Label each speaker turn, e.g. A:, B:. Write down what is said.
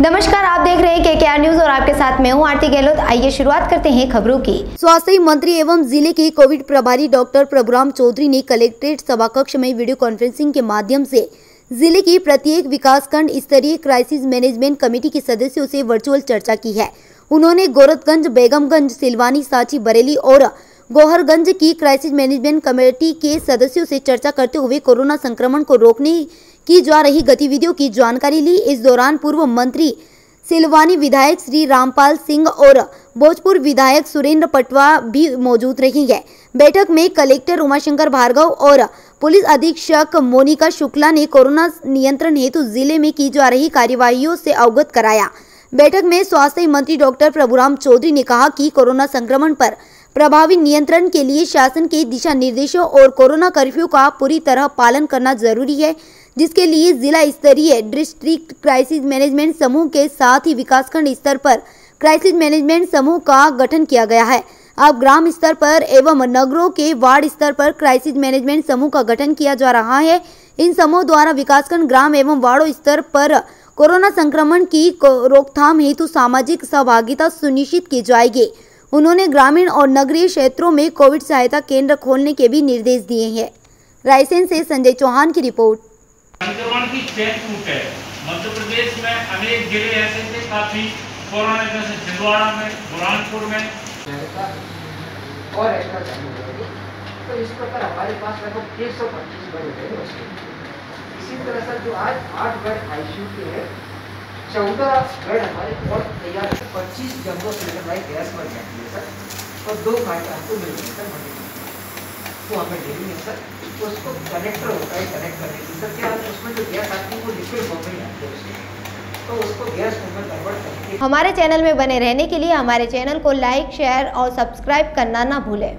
A: नमस्कार, आप देख रहे हैं के के आर न्यूज़ और आपके साथ मैं हूँ आरती गहलोत। आइए शुरुआत करते हैं खबरों की। स्वास्थ्य मंत्री एवं ज़िले के कोविड प्रभारी डॉक्टर प्रभुराम चौधरी ने कलेक्ट्रेट सभा कक्ष में वीडियो कॉन्फ्रेंसिंग के माध्यम से ज़िले की प्रत्येक विकासखंड स्तरीय क्राइसिस मैनेजमेंट कमेटी के सदस्यों से वर्चुअल चर्चा की है। उन्होंने गोरखगंज बेगमगंज, सिलवानी, सांची, बरेली और गोहरगंज की क्राइसिस मैनेजमेंट कमेटी के सदस्यों से चर्चा करते हुए कोरोना संक्रमण को रोकने की जा रही गतिविधियों की जानकारी ली। इस दौरान पूर्व मंत्री सिलवानी विधायक श्री रामपाल सिंह और भोजपुर विधायक सुरेंद्र पटवा भी मौजूद रही है। बैठक में कलेक्टर उमाशंकर भार्गव और पुलिस अधीक्षक मोनिका शुक्ला ने कोरोना नियंत्रण हेतु ज़िले में की जा रही कार्यवाहियों से अवगत कराया। बैठक में स्वास्थ्य मंत्री डॉक्टर प्रभुराम चौधरी ने कहा कि कोरोना संक्रमण पर प्रभावी नियंत्रण के लिए शासन के दिशा निर्देशों और कोरोना कर्फ्यू का पूरी तरह पालन करना ज़रूरी है, जिसके लिए जिला स्तरीय डिस्ट्रिक्ट क्राइसिस मैनेजमेंट समूह के साथ ही विकासखंड स्तर पर क्राइसिस मैनेजमेंट समूह का गठन किया गया है। अब ग्राम स्तर पर एवं नगरों के वार्ड स्तर पर क्राइसिस मैनेजमेंट समूह का गठन किया जा रहा है। इन समूह द्वारा विकासखंड ग्राम एवं वार्डो स्तर पर कोरोना संक्रमण की रोकथाम हेतु सामाजिक सहभागिता सुनिश्चित की जाएगी। उन्होंने ग्रामीण और नगरीय क्षेत्रों में कोविड सहायता केंद्र खोलने के भी निर्देश दिए हैं। रायसेन से संजय चौहान की रिपोर्ट।
B: संक्रमण की चेन टूट है। मध्य प्रदेश में अनेक ज़िले ऐसे थे काफ़ी कोरोना जैसे छिंदवाड़ा में बुरहानपुर में।
C: और एक्स्ट्रा तो इस प्रकार हमारे पास लगभग तीन सौ पच्चीस बेड है। इसी तरह से जो आज आठ बेड आईसीयू के हैं चौदह हमारे और तैयार है। पच्चीस जम्बो सिलेंडर लाइक गैस जाती है, सर। और दो मिल सर तो हमें डेली है, सर। उसको कनेक्टर होता है कनेक्ट करने की सर, क्या उसमें जो गैस आती है, वो लिक्विड आती है तो
A: हमारे चैनल में बने रहने के लिए हमारे चैनल को लाइक शेयर और सब्सक्राइब करना ना भूलें।